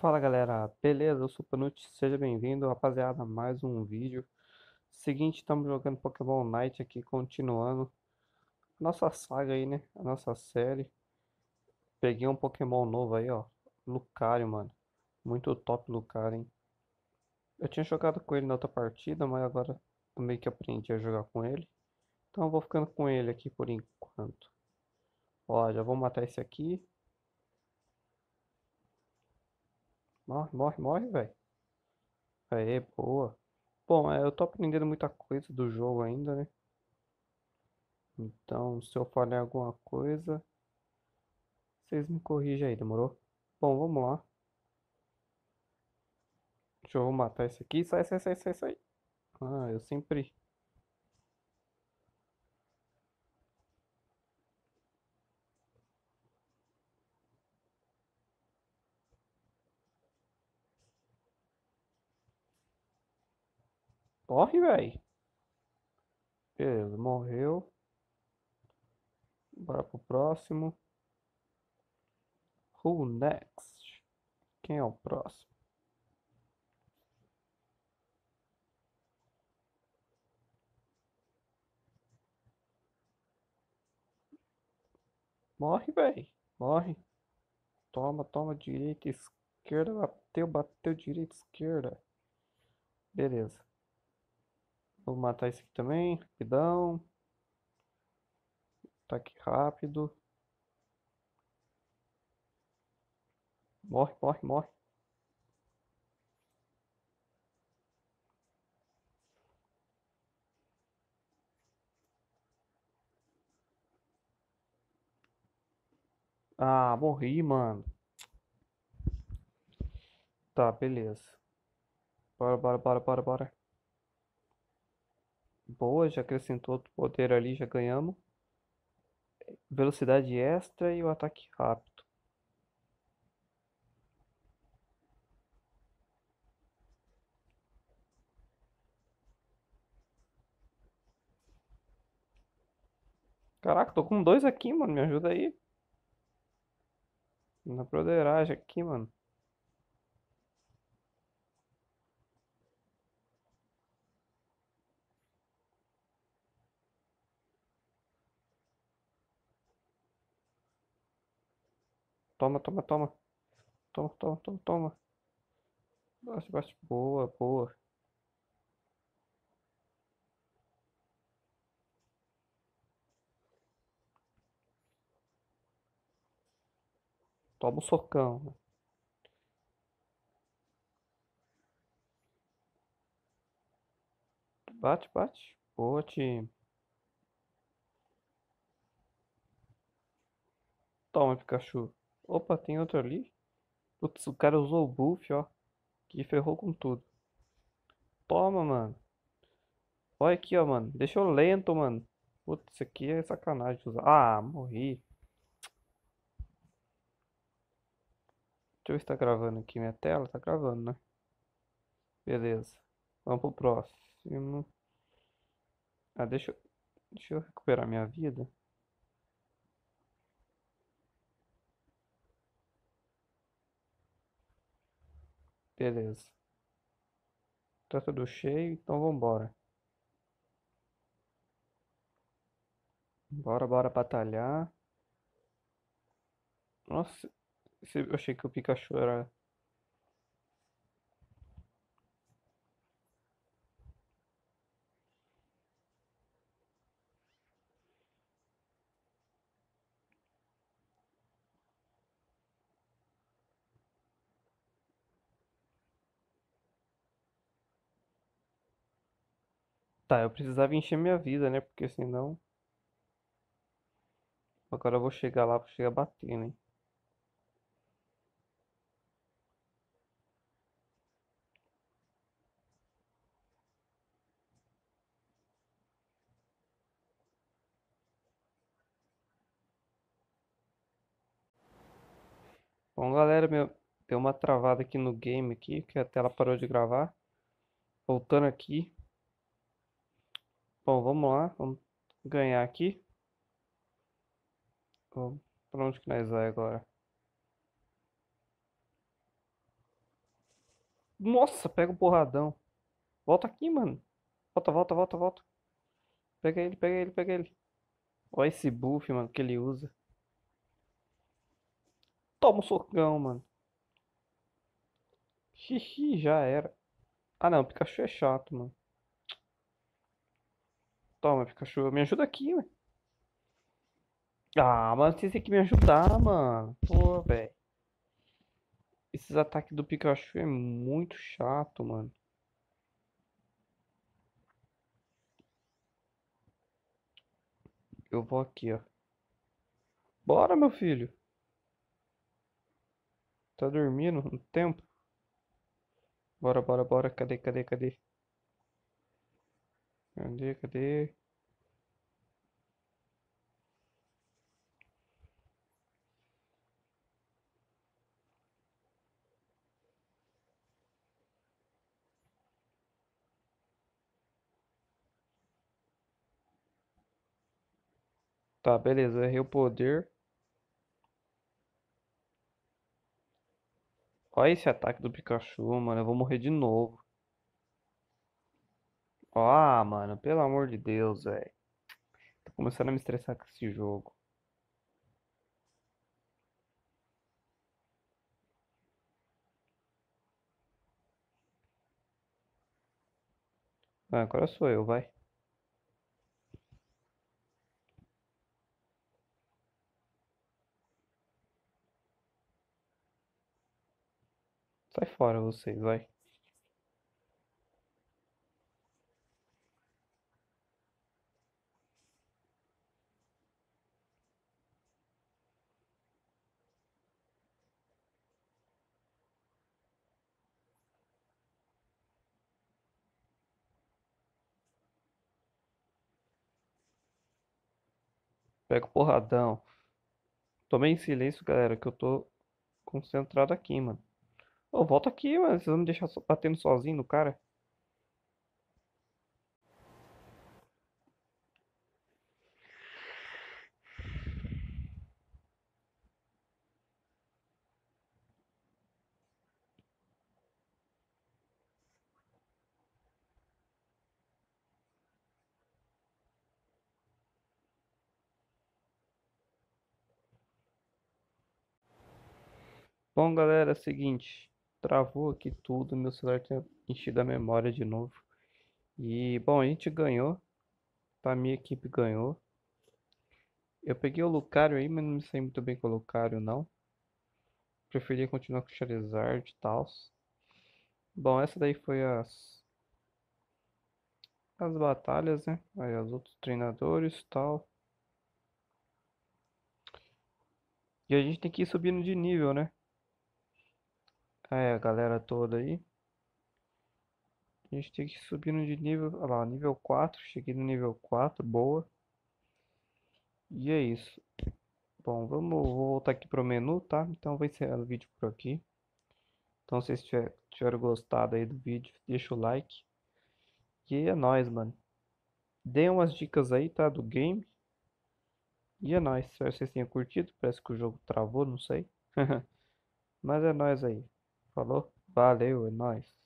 Fala galera, beleza? Eu sou Panute, seja bem-vindo rapaziada mais um vídeo. Seguinte, estamos jogando Pokémon Night aqui, continuando nossa saga aí, né? A nossa série. Peguei um Pokémon novo aí, ó. Lucario, mano. Muito top Lucario, hein? Eu tinha jogado com ele na outra partida, mas agora meio que aprendi a jogar com ele. Então eu vou ficando com ele aqui por enquanto. Ó, já vou matar esse aqui. Morre, morre, morre, velho. Aê, boa. Bom, é, eu tô aprendendo muita coisa do jogo ainda, né? Então, se eu falhar alguma coisa, vocês me corrigem aí, demorou? Bom, vamos lá. Deixa eu matar esse aqui. Sai, sai, sai, sai, sai. Ah, eu sempre... Corre, velho. Beleza, morreu. Bora pro próximo. Who next? Quem é o próximo? Morre, velho. Morre. Toma, toma, direita, esquerda. Bateu, bateu, direita, esquerda. Beleza. Vou matar esse aqui também, rapidão. Ataque rápido. Morre, morre, morre. Ah, morri, mano. Tá, beleza. Bora, bora, bora, bora, bora. Boa, já acrescentou outro poder ali, já ganhamos. Velocidade extra e o ataque rápido. Caraca, tô com dois aqui, mano. Me ajuda aí. Na broderagem aqui, mano. Toma, toma, toma. Toma, toma, toma, toma. Bate, bate. Boa, boa. Toma um socão. Bate, bate. Boa, time. Toma, Pikachu. Opa, tem outro ali. Putz, o cara usou o buff, ó. Que ferrou com tudo. Toma, mano. Olha aqui, ó, mano. Deixou lento, mano. Putz, isso aqui é sacanagem usar. Ah, morri. Deixa eu ver se tá gravando aqui minha tela. Tá gravando, né? Beleza. Vamos pro próximo. Ah, deixa, deixa eu recuperar minha vida. Beleza. Tá tudo cheio, então vambora. Bora, bora batalhar. Nossa, eu achei que o Pikachu era... Tá, eu precisava encher minha vida, né? Porque senão... Agora eu vou chegar lá, vou chegar batendo, hein? Bom, galera, meu, deu uma travada aqui no game aqui, que a tela parou de gravar. Voltando aqui. Bom, vamos lá, vamos ganhar aqui. Pra onde que nós vai agora? Nossa, pega o porradão. Volta aqui, mano. Volta, volta, volta, volta. Pega ele, pega ele, pega ele. Olha esse buff, mano, que ele usa. Toma um socão, mano. Xixi, já era. Ah, não, Pikachu é chato, mano. Toma, Pikachu, me ajuda aqui, mano. Ah, mas você tem que me ajudar, mano. Pô, velho. Esses ataques do Pikachu é muito chato, mano. Eu vou aqui, ó. Bora, meu filho. Tá dormindo no tempo? Bora, bora, bora. Cadê, cadê, cadê? Cadê, cadê? Tá, beleza. Errei o poder. Olha esse ataque do Pikachu, mano. Eu vou morrer de novo. Ah, mano, pelo amor de Deus, velho. Tô começando a me estressar com esse jogo. Ah, agora sou eu, vai. Sai fora vocês, vai. Pega o porradão. Tomei em silêncio, galera, que eu tô concentrado aqui, mano. Ô, volta aqui, mano. Vocês vão me deixar batendo sozinho no cara? Bom, galera, é seguinte. Travou aqui tudo. Meu celular tinha enchido a memória de novo. E, bom, a gente ganhou. Tá, minha equipe ganhou. Eu peguei o Lucario aí, mas não me sei muito bem com o Lucario, não. Preferia continuar com o Charizard e tal. Bom, essa daí foi as... As batalhas, né? Aí, os outros treinadores e tal. E a gente tem que ir subindo de nível, né? É, a galera toda aí. A gente tem que ir subindo de nível. Olha lá, nível 4. Cheguei no nível 4, boa. E é isso. Bom, vamos vou voltar aqui pro menu, tá? Então vou encerrar o vídeo por aqui. Então se vocês tiver, tiveram gostado aí do vídeo, deixa o like. E é nóis, mano. Dê umas dicas aí, tá? Do game. E é nóis. Espero que vocês tenham curtido. Parece que o jogo travou, não sei. Mas é nóis aí. Falou? Valeu, é nóis.